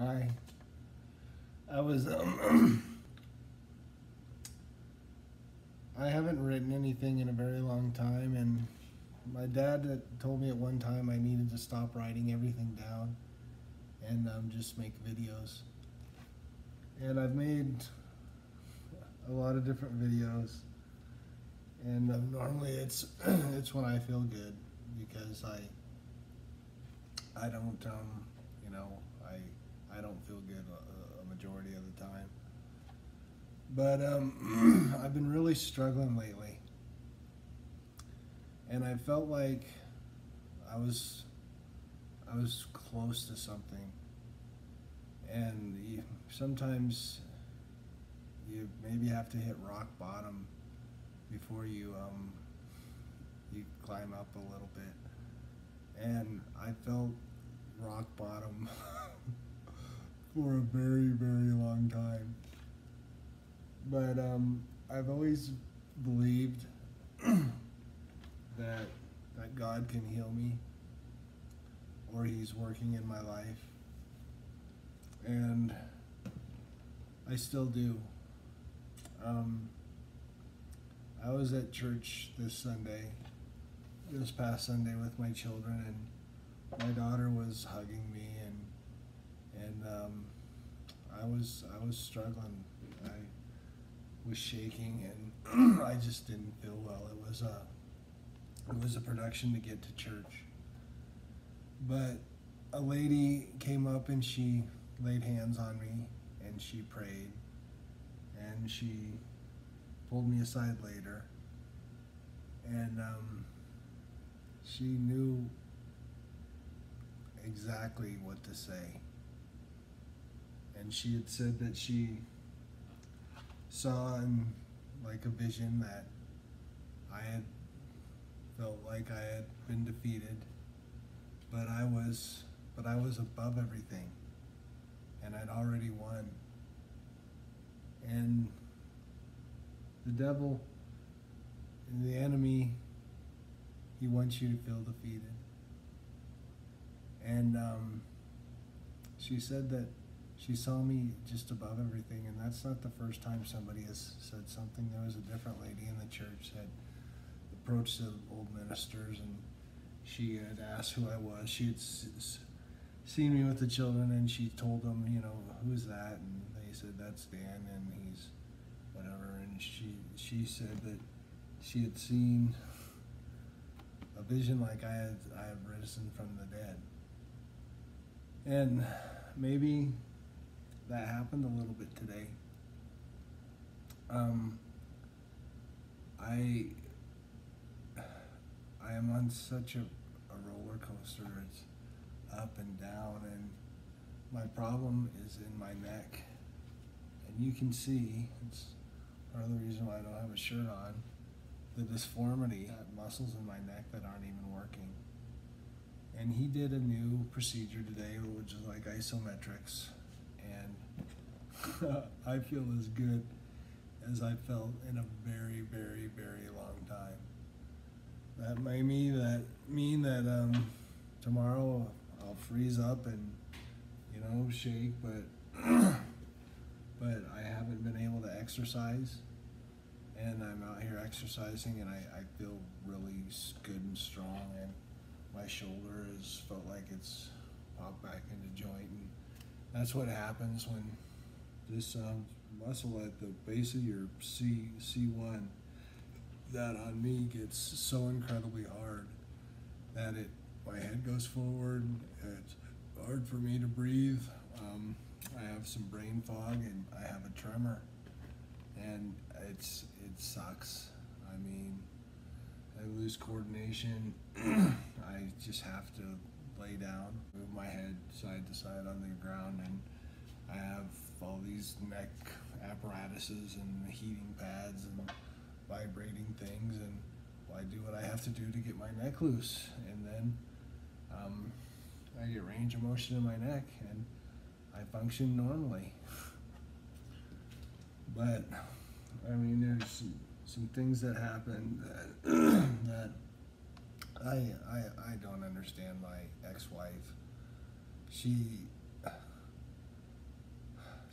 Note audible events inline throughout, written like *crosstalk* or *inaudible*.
I I was um, *clears throat* I haven't written anything in a very long time and my dad told me at one time I needed to stop writing everything down and um, just make videos. And I've made a lot of different videos and um, normally it's *clears throat* it's when I feel good because I I don't um, you know I don't feel good a, a majority of the time. But um, *clears throat* I've been really struggling lately. And I felt like I was I was close to something. And you, sometimes you maybe have to hit rock bottom before you um, you climb up a little bit. And I felt rock bottom *laughs* for a very, very long time. But um, I've always believed *clears throat* that that God can heal me or He's working in my life. And I still do. Um, I was at church this Sunday, this past Sunday with my children, and my daughter was hugging me and um, I was I was struggling. I was shaking, and *clears throat* I just didn't feel well. It was a it was a production to get to church, but a lady came up and she laid hands on me and she prayed, and she pulled me aside later, and um, she knew exactly what to say and she had said that she saw in like a vision that I had felt like I had been defeated, but I was but I was above everything and I'd already won. And the devil and the enemy he wants you to feel defeated. And um, she said that she saw me just above everything, and that's not the first time somebody has said something. There was a different lady in the church that approached the old ministers, and she had asked who I was. She had seen me with the children, and she told them, you know, who's that? And they said that's Dan, and he's whatever. And she she said that she had seen a vision like I had I have risen from the dead, and maybe that happened a little bit today. Um, I I am on such a, a roller coaster. It's up and down, and my problem is in my neck. And you can see it's part of the reason why I don't have a shirt on. The disformity, muscles in my neck that aren't even working. And he did a new procedure today, which is like isometrics *laughs* I feel as good as I felt in a very, very, very long time. That may mean that mean that um, tomorrow I'll freeze up and you know shake, but *clears throat* but I haven't been able to exercise, and I'm out here exercising, and I, I feel really good and strong, and my shoulder has felt like it's popped back into joint, and that's what happens when this um, muscle at the base of your C C1 that on me gets so incredibly hard that it my head goes forward. It's hard for me to breathe. Um, I have some brain fog and I have a tremor, and it's it sucks. I mean, I lose coordination. *clears throat* I just have to lay down, move my head side to side on the ground, and I have all these neck apparatuses and heating pads and vibrating things and I do what I have to do to get my neck loose and then um, I get range of motion in my neck and I function normally. but I mean there's some, some things that happen that, *clears throat* that I, I, I don't understand my ex-wife. She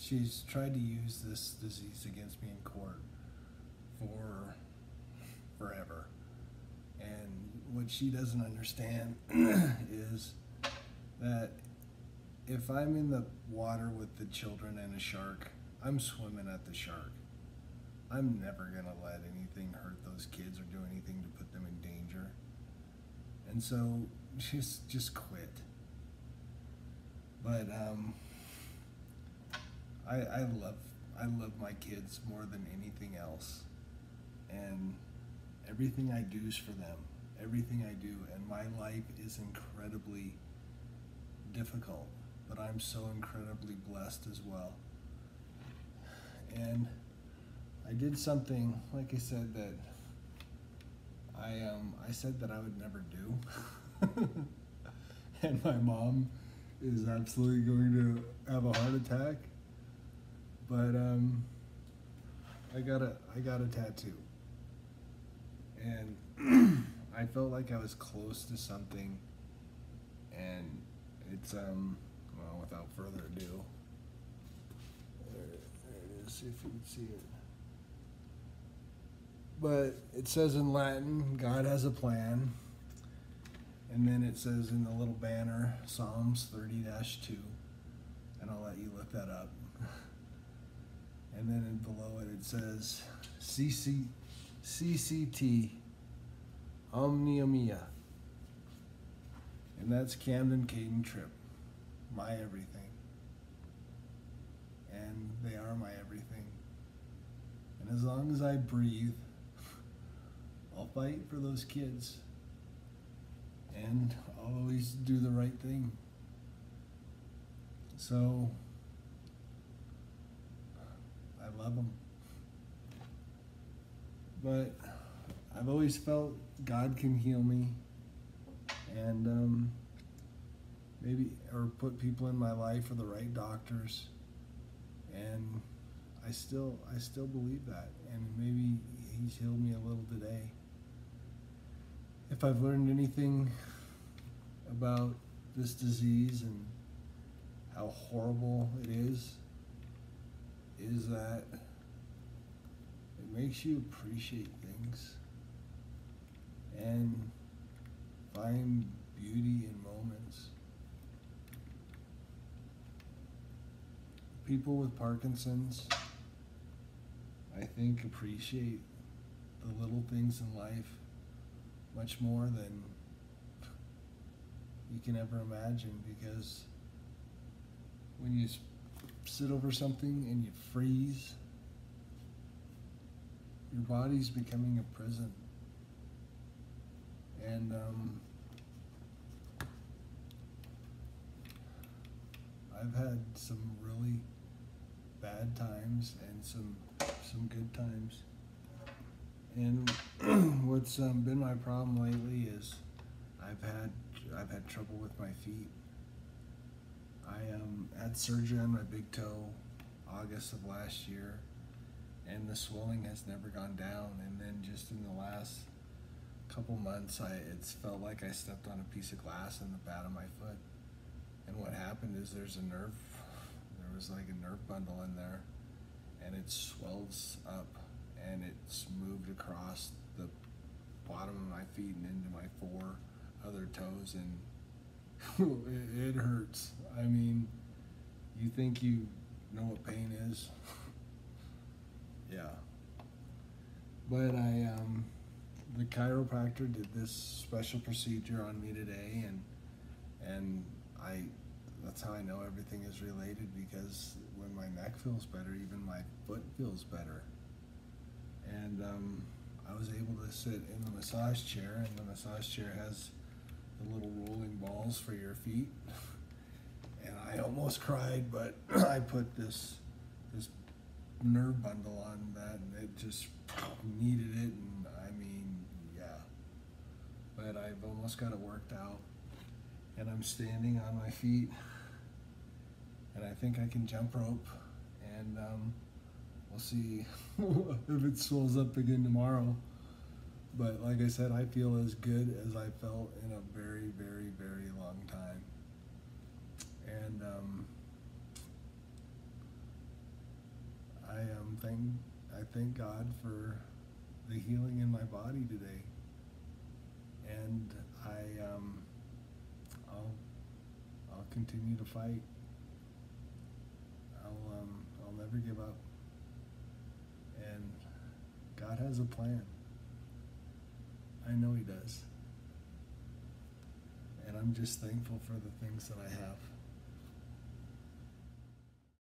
she's tried to use this disease against me in court for forever. And what she doesn't understand *clears throat* is that if I'm in the water with the children and a shark, I'm swimming at the shark. I'm never gonna let anything hurt those kids or do anything to put them in danger. And so *laughs* just just quit. But um, I I love I love my kids more than anything else, and everything I do is for them. Everything I do, and my life is incredibly difficult, but I'm so incredibly blessed as well. And I did something, like I said, that I um I said that I would never do. *laughs* and my mom is absolutely going to have a heart attack. But um I got a I got a tattoo. And *clears throat* I felt like I was close to something and it's um well without further ado there, there it is if you can see it but it says in Latin, God has a plan. And then it says in the little banner, Psalms 30 2. And I'll let you look that up. And then below it, it says CC, CCT Omnia Mea. And that's Camden Caden Tripp, my everything. And they are my everything. And as long as I breathe, *laughs* I'll fight for those kids. And I'll always do the right thing. So, I love them. But I've always felt God can heal me. And um, maybe, or put people in my life or the right doctors. And I still, I still believe that. And maybe He's healed me a little today if I've learned anything about this disease and how horrible it is, is that it makes you appreciate things and find beauty in moments. People with Parkinson's, I think, appreciate the little things in life much more than you can ever imagine because when you sit over something and you freeze, your body's becoming a prison. And um, I've had some really bad times and some some good times. And *clears throat* what's um, been my problem lately is I've had I've had trouble with my feet. I um, had surgery on my big toe August of last year, and the swelling has never gone down. And then just in the last couple months, I it's felt like I stepped on a piece of glass in the bat of my foot. And what happened is there's a nerve, there was like a nerve bundle in there, and it swells up and it's moved across the bottom of my feet and into my four other toes and *laughs* it, it hurts. I mean you think you know what pain is? *laughs* Yeah. But i um the chiropractor did this special procedure on me today and and i that's how i know everything is related because when my neck feels better even my foot feels better. And um, I was able to sit in the massage chair, and the massage chair has the little rolling balls for your feet. And I almost cried, but *clears throat* I put this this nerve bundle on that, and it just *clears throat* needed it. And I mean, yeah. But I've almost got it worked out, and I'm standing on my feet, and I think I can jump rope, and. Um, We'll see *laughs* if it swells up again tomorrow. But like I said, I feel as good as I felt in a very, very, very long time. And um, thank I thank God for the healing in my body today, and I um, I'll I'll continue to fight. I'll um, I'll never give up, and God has a plan. I know He does, and I'm just thankful for the things that I have.